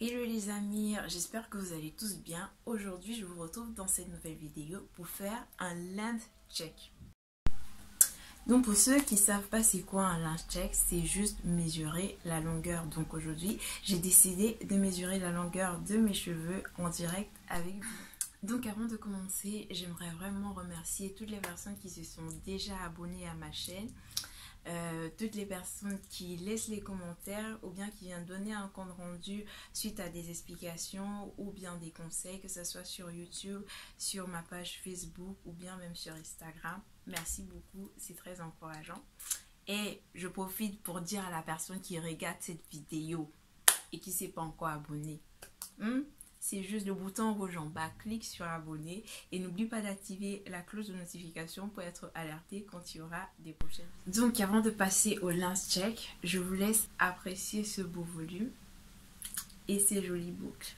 Hello les amis, j'espère que vous allez tous bien. Aujourd'hui, je vous retrouve dans cette nouvelle vidéo pour faire un land check. Donc pour ceux qui savent pas c'est quoi un land check, c'est juste mesurer la longueur. Donc aujourd'hui, j'ai décidé de mesurer la longueur de mes cheveux en direct avec vous. Donc avant de commencer, j'aimerais vraiment remercier toutes les personnes qui se sont déjà abonnées à ma chaîne. Euh, toutes les personnes qui laissent les commentaires ou bien qui viennent donner un compte rendu suite à des explications ou bien des conseils, que ce soit sur YouTube, sur ma page Facebook ou bien même sur Instagram. Merci beaucoup, c'est très encourageant. Et je profite pour dire à la personne qui regarde cette vidéo et qui ne s'est pas encore abonné. Hmm? C'est juste le bouton rouge en bas. Clique sur abonner et n'oublie pas d'activer la cloche de notification pour être alerté quand il y aura des prochaines. Donc avant de passer au lens check, je vous laisse apprécier ce beau volume et ces jolies boucles.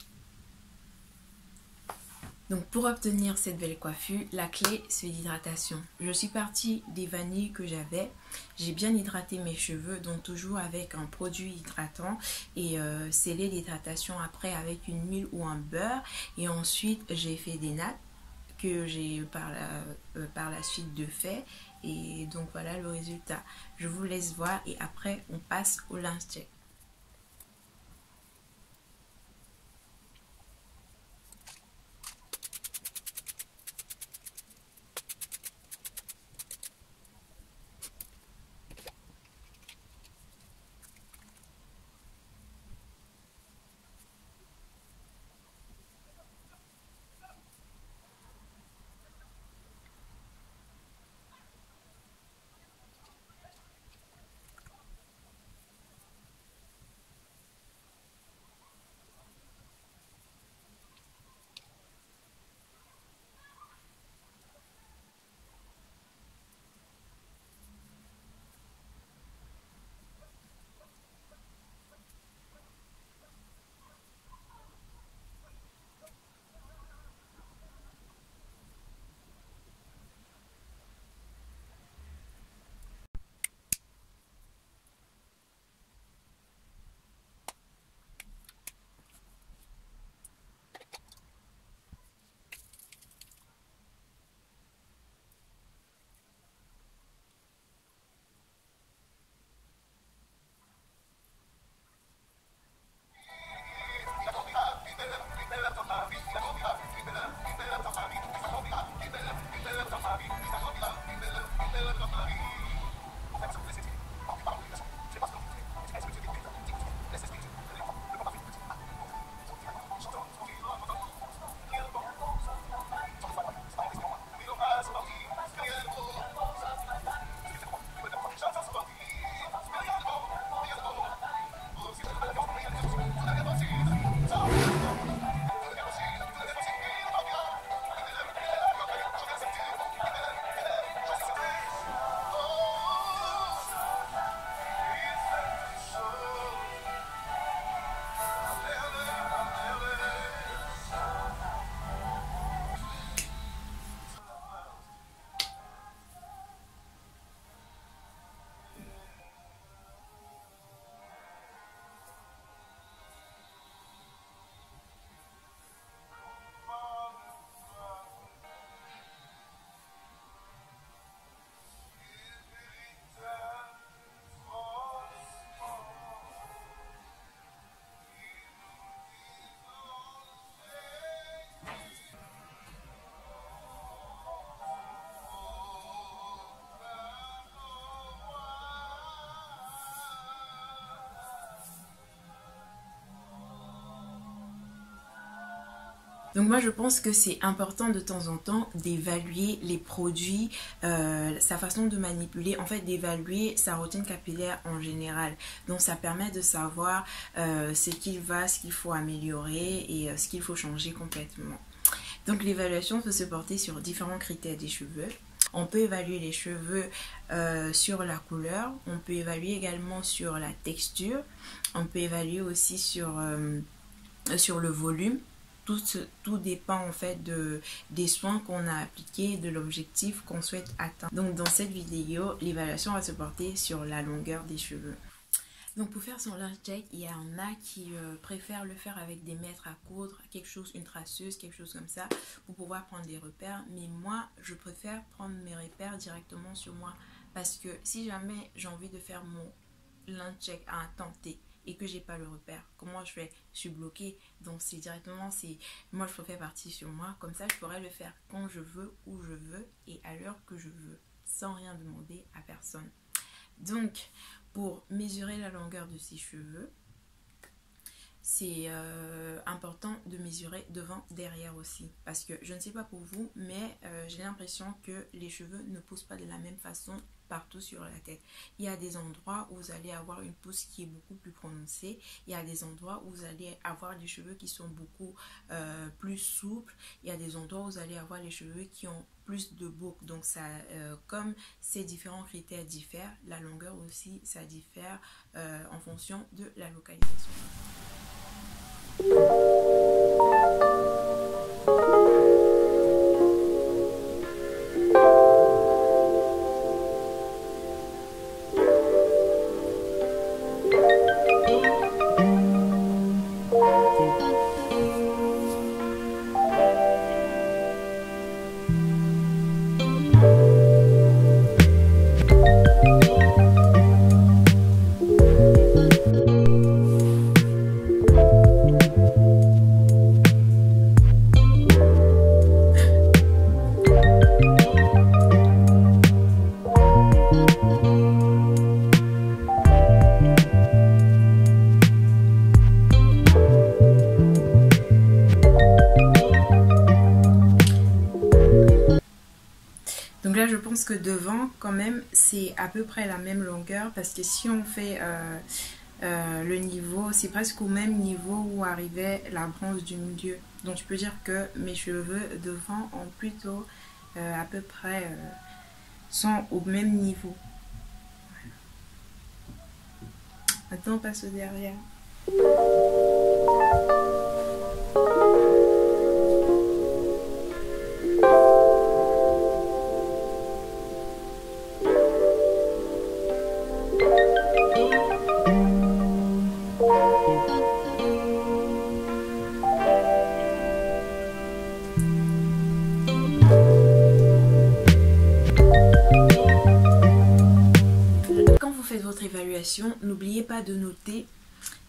Donc pour obtenir cette belle coiffure, la clé c'est l'hydratation. Je suis partie des vanilles que j'avais. J'ai bien hydraté mes cheveux, donc toujours avec un produit hydratant et euh, scellé l'hydratation après avec une huile ou un beurre. Et ensuite j'ai fait des nattes que j'ai par la, euh, par la suite de fait. Et donc voilà le résultat. Je vous laisse voir et après on passe au lens check. Donc moi je pense que c'est important de temps en temps d'évaluer les produits, euh, sa façon de manipuler, en fait d'évaluer sa routine capillaire en général. Donc ça permet de savoir euh, ce qu'il va, ce qu'il faut améliorer et euh, ce qu'il faut changer complètement. Donc l'évaluation peut se porter sur différents critères des cheveux. On peut évaluer les cheveux sur la couleur, on peut évaluer également sur la texture, on peut évaluer aussi sur, sur le volume tout, tout dépend en fait de, des soins qu'on a appliqués, de l'objectif qu'on souhaite atteindre. Donc dans cette vidéo, l'évaluation va se porter sur la longueur des cheveux. Donc pour faire son lunch check, il y en a qui euh, préfèrent le faire avec des mètres à coudre, quelque chose, une traceuse, quelque chose comme ça, pour pouvoir prendre des repères. Mais moi, je préfère prendre mes repères directement sur moi. Parce que si jamais j'ai envie de faire mon lunch check à un temps et que j'ai pas le repère, comment je fais? Je suis bloquée. Donc c'est directement, c'est moi je préfère partir sur moi. Comme ça, je pourrais le faire quand je veux, où je veux et à l'heure que je veux, sans rien demander à personne. Donc, pour mesurer la longueur de ses cheveux, c'est euh, important de mesurer devant, derrière aussi. Parce que je ne sais pas pour vous, mais euh, j'ai l'impression que les cheveux ne poussent pas de la même façon sur la tête. Il y a des endroits où vous allez avoir une pousse qui est beaucoup plus prononcée. Il y a des endroits où vous allez avoir des cheveux qui sont beaucoup euh, plus souples. Il y a des endroits où vous allez avoir les cheveux qui ont plus de boucles. Donc ça, euh, comme ces différents critères diffèrent, la longueur aussi, ça diffère euh, en fonction de la localisation. Quand même, c'est à peu près la même longueur parce que si on fait euh, euh, le niveau, c'est presque au même niveau où arrivait la branche du milieu. Donc je peux dire que mes cheveux devant ont plutôt euh, à peu près sont au même niveau. Maintenant, on passe au derrière. Pas de noter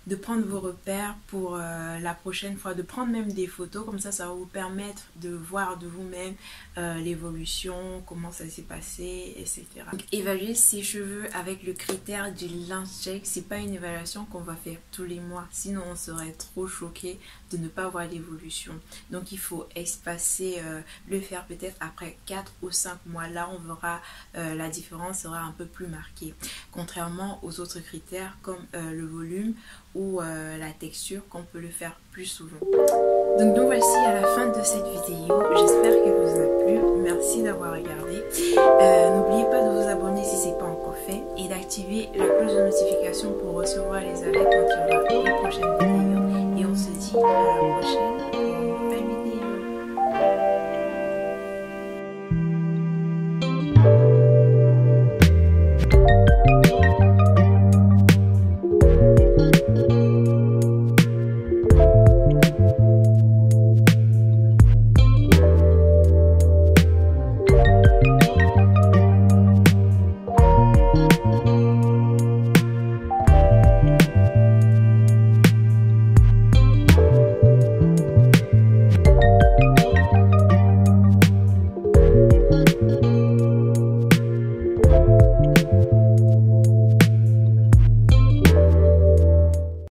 de prendre vos repères pour euh, la prochaine fois, de prendre même des photos, comme ça ça va vous permettre de voir de vous-même euh, l'évolution, comment ça s'est passé, etc. Donc évaluer ses cheveux avec le critère du lens check, c'est pas une évaluation qu'on va faire tous les mois, sinon on serait trop choqué de ne pas voir l'évolution. Donc il faut espacer, euh, le faire peut-être après 4 ou 5 mois, là on verra la différence sera un peu plus marquée. Contrairement aux autres critères comme le volume ou euh, la texture qu'on peut le faire plus souvent. Donc nous voici à la fin de cette vidéo, j'espère qu'elle vous a plu, merci d'avoir regardé. Euh, n'oubliez pas de vous abonner si ce n'est pas encore fait et d'activer la cloche de notification pour recevoir les alertes quand il y aura une prochaine vidéo. Et on se dit à la prochaine.